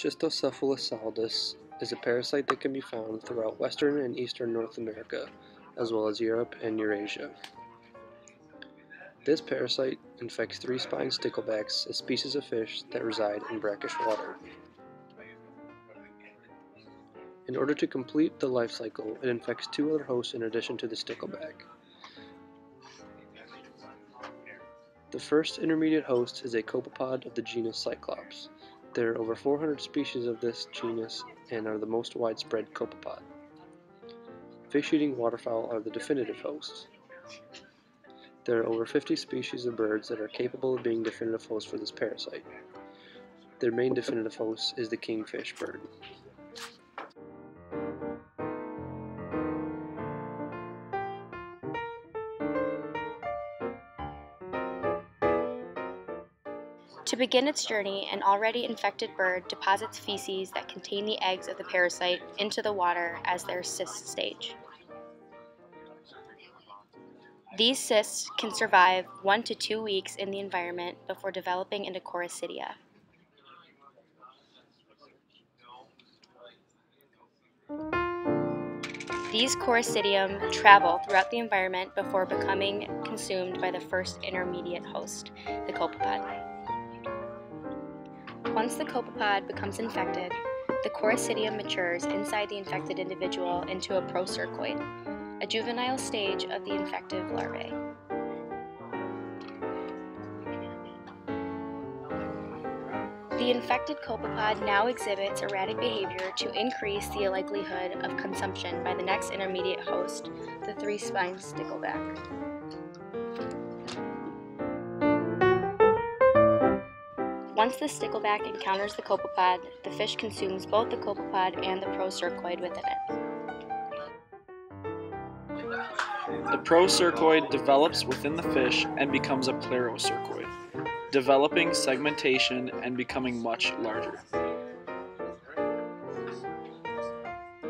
Schistocephalus solidus is a parasite that can be found throughout western and eastern North America, as well as Europe and Eurasia. This parasite infects three-spined sticklebacks, a species of fish that reside in brackish water. In order to complete the life cycle, it infects two other hosts in addition to the stickleback. The first intermediate host is a copepod of the genus Cyclops. There are over 400 species of this genus and are the most widespread copepod. Fish-eating waterfowl are the definitive hosts. There are over 50 species of birds that are capable of being definitive hosts for this parasite. Their main definitive host is the kingfish bird. To begin its journey, an already infected bird deposits feces that contain the eggs of the parasite into the water as their cyst stage. These cysts can survive one to two weeks in the environment before developing into coracidia. These choroncidium travel throughout the environment before becoming consumed by the first intermediate host, the copepod. Once the copepod becomes infected, the choroncidium matures inside the infected individual into a procercoid, a juvenile stage of the infective larvae. The infected copepod now exhibits erratic behavior to increase the likelihood of consumption by the next intermediate host, the three-spined stickleback. Once the stickleback encounters the copepod, the fish consumes both the copepod and the procercoid within it. The procercoid develops within the fish and becomes a plerocercoid, developing segmentation and becoming much larger.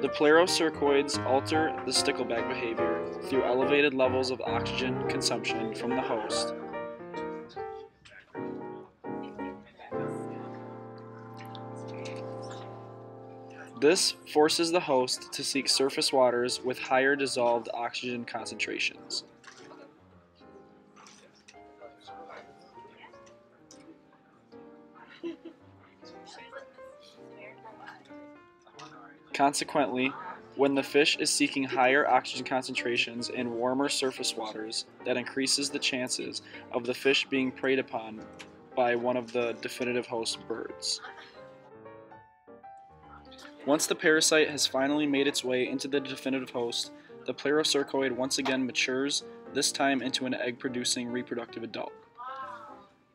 The plerocercoids alter the stickleback behavior through elevated levels of oxygen consumption from the host. This forces the host to seek surface waters with higher dissolved oxygen concentrations. Consequently, when the fish is seeking higher oxygen concentrations in warmer surface waters, that increases the chances of the fish being preyed upon by one of the definitive host birds. Once the parasite has finally made its way into the definitive host, the plerocercoid once again matures, this time into an egg-producing reproductive adult.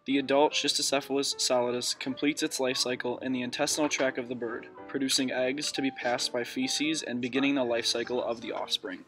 The adult Schistocephalus solidus completes its life cycle in the intestinal tract of the bird, producing eggs to be passed by feces and beginning the life cycle of the offspring.